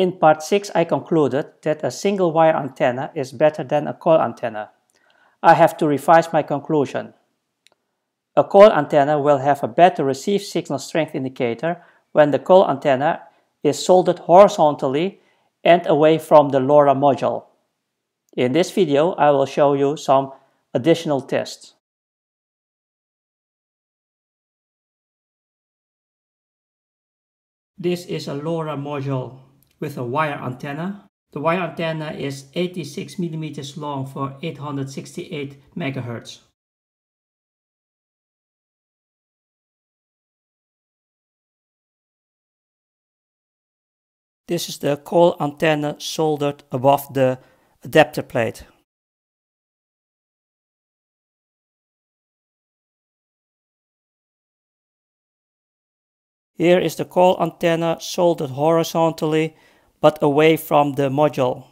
In part 6 I concluded that a single wire antenna is better than a coil antenna. I have to revise my conclusion. A coil antenna will have a better receive signal strength indicator when the coil antenna is soldered horizontally and away from the LoRa module. In this video I will show you some additional tests. This is a LoRa module with a wire antenna. The wire antenna is 86 mm long for 868 MHz. This is the coil antenna soldered above the adapter plate. Here is the coil antenna soldered horizontally but away from the module.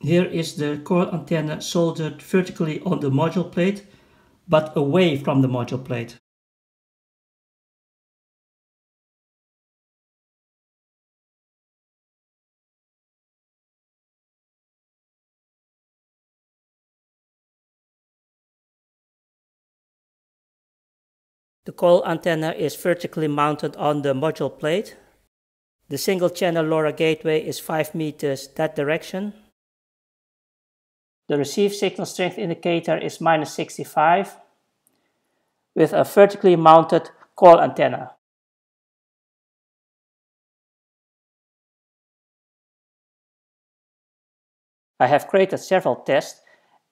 Here is the coil antenna soldered vertically on the module plate but away from the module plate. The coil antenna is vertically mounted on the module plate. The single channel LoRa gateway is 5 meters that direction. The receive signal strength indicator is minus 65 with a vertically mounted coil antenna. I have created several tests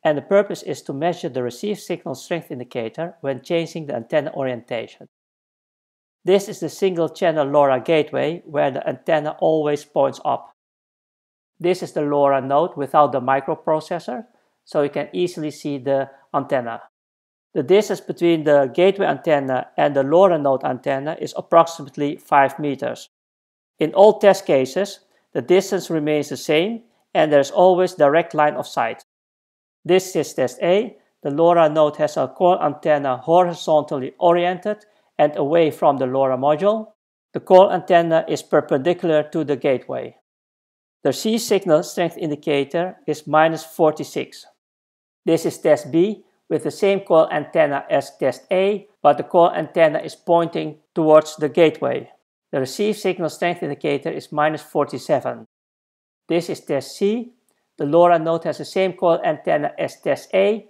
and the purpose is to measure the received signal strength indicator when changing the antenna orientation. This is the single channel LoRa gateway where the antenna always points up. This is the LoRa node without the microprocessor, so you can easily see the antenna. The distance between the gateway antenna and the LoRa node antenna is approximately 5 meters. In all test cases, the distance remains the same and there is always direct line of sight. This is test A. The LoRa node has a coil antenna horizontally oriented and away from the LoRa module. The coil antenna is perpendicular to the gateway. The C signal strength indicator is minus 46. This is test B with the same coil antenna as test A, but the coil antenna is pointing towards the gateway. The receive signal strength indicator is minus 47. This is test C the LoRa node has the same coil antenna as test A,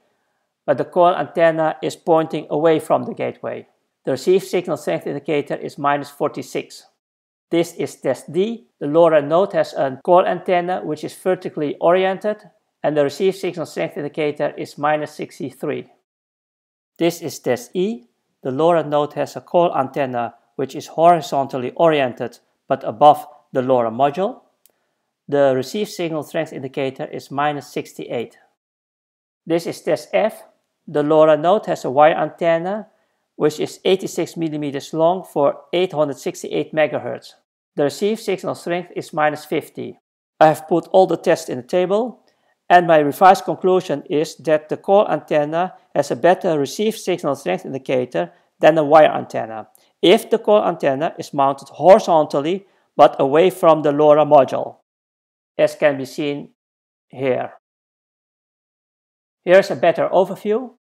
but the coil antenna is pointing away from the gateway. The received signal strength indicator is minus 46. This is test D. The LoRa node has a coil antenna which is vertically oriented and the received signal strength indicator is minus 63. This is test E. The LoRa node has a coil antenna which is horizontally oriented but above the LoRa module the received signal strength indicator is minus 68. This is test F. The LoRa node has a wire antenna which is 86 millimeters long for 868 megahertz. The received signal strength is minus 50. I have put all the tests in the table and my revised conclusion is that the coil antenna has a better received signal strength indicator than a wire antenna if the coil antenna is mounted horizontally but away from the LoRa module as can be seen here. Here's a better overview.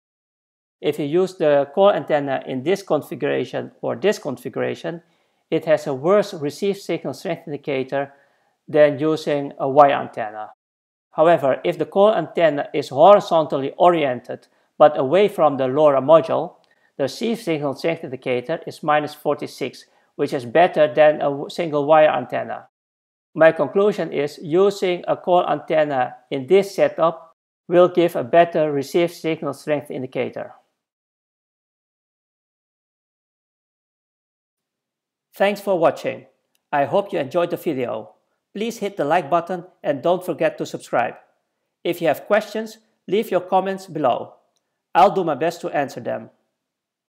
If you use the coil antenna in this configuration or this configuration, it has a worse receive signal strength indicator than using a wire antenna. However, if the coil antenna is horizontally oriented but away from the LoRa module, the receive signal strength indicator is minus 46, which is better than a single wire antenna. My conclusion is using a coil antenna in this setup will give a better received signal strength indicator. Thanks for watching. I hope you enjoyed the video. Please hit the like button and don't forget to subscribe. If you have questions, leave your comments below. I'll do my best to answer them.